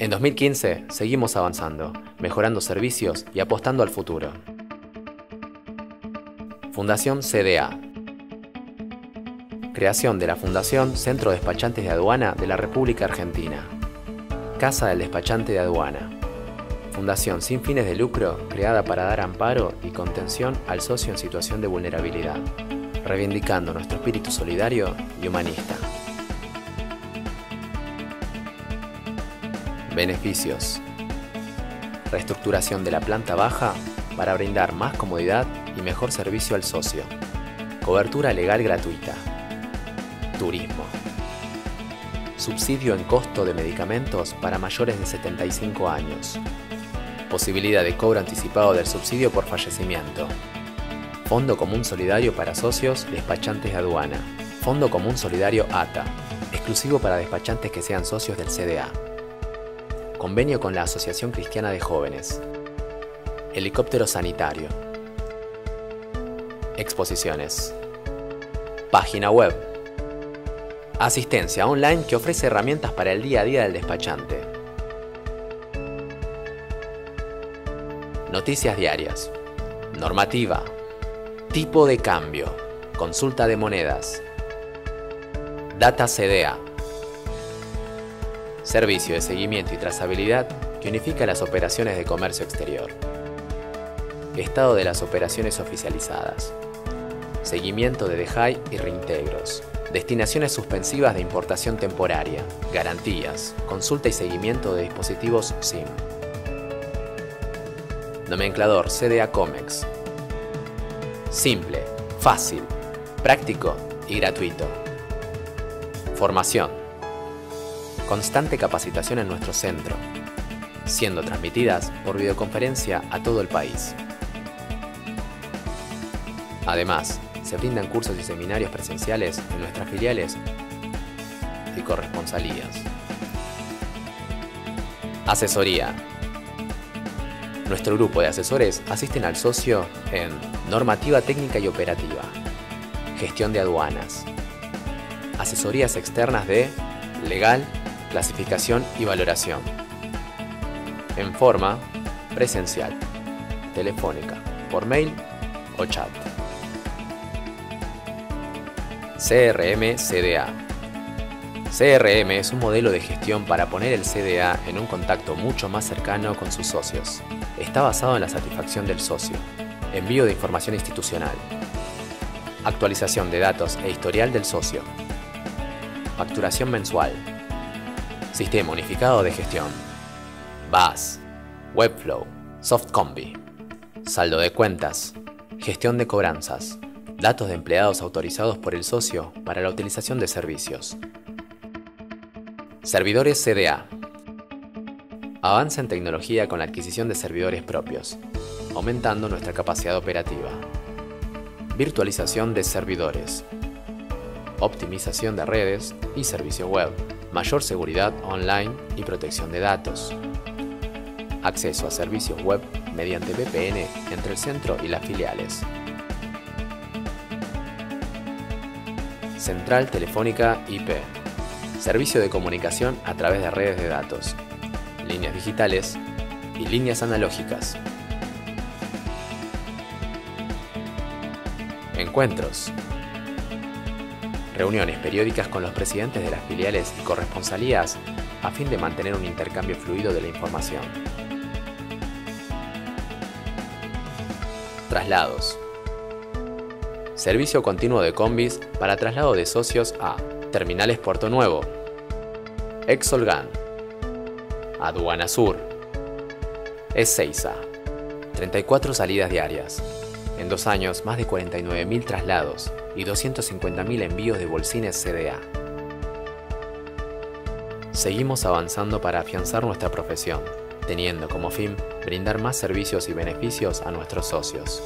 En 2015 seguimos avanzando, mejorando servicios y apostando al futuro. Fundación CDA. Creación de la Fundación Centro Despachantes de Aduana de la República Argentina. Casa del Despachante de Aduana. Fundación sin fines de lucro creada para dar amparo y contención al socio en situación de vulnerabilidad, reivindicando nuestro espíritu solidario y humanista. Beneficios. Reestructuración de la planta baja para brindar más comodidad y mejor servicio al socio. Cobertura legal gratuita. Turismo. Subsidio en costo de medicamentos para mayores de 75 años. Posibilidad de cobro anticipado del subsidio por fallecimiento. Fondo Común Solidario para socios despachantes de aduana. Fondo Común Solidario ATA, exclusivo para despachantes que sean socios del CDA. Convenio con la Asociación Cristiana de Jóvenes. Helicóptero sanitario. Exposiciones. Página web. Asistencia online que ofrece herramientas para el día a día del despachante. Noticias diarias. Normativa. Tipo de cambio. Consulta de monedas. Data CDA. Servicio de seguimiento y trazabilidad que unifica las operaciones de comercio exterior. Estado de las operaciones oficializadas. Seguimiento de DEJAI y reintegros. Destinaciones suspensivas de importación temporaria. Garantías. Consulta y seguimiento de dispositivos SIM. Nomenclador CDA Comex. Simple, fácil, práctico y gratuito. Formación. Constante capacitación en nuestro centro, siendo transmitidas por videoconferencia a todo el país. Además, se brindan cursos y seminarios presenciales en nuestras filiales y corresponsalías. Asesoría. Nuestro grupo de asesores asisten al socio en normativa técnica y operativa, gestión de aduanas, asesorías externas de legal, clasificación y valoración, en forma presencial, telefónica, por mail o chat. CRM CDA. CRM es un modelo de gestión para poner el CDA en un contacto mucho más cercano con sus socios. Está basado en la satisfacción del socio, envío de información institucional, actualización de datos e historial del socio, facturación mensual, sistema unificado de gestión, BAS, Webflow, SoftCombi, saldo de cuentas, gestión de cobranzas, datos de empleados autorizados por el socio para la utilización de servicios. Servidores CDA. Avanza en tecnología con la adquisición de servidores propios, aumentando nuestra capacidad operativa. Virtualización de servidores. Optimización de redes y servicio web. Mayor seguridad online y protección de datos. Acceso a servicios web mediante VPN entre el centro y las filiales. Central Telefónica IP. Servicio de comunicación a través de redes de datos, líneas digitales y líneas analógicas. Encuentros. Reuniones periódicas con los presidentes de las filiales y corresponsalías a fin de mantener un intercambio fluido de la información. Traslados. Servicio continuo de combis para traslado de socios a Terminales Puerto Nuevo, Exolgan, Aduana Sur, Ezeiza. 34 salidas diarias. En dos años, más de 49.000 traslados y 250.000 envíos de bolsines CDA. Seguimos avanzando para afianzar nuestra profesión, teniendo como fin brindar más servicios y beneficios a nuestros socios.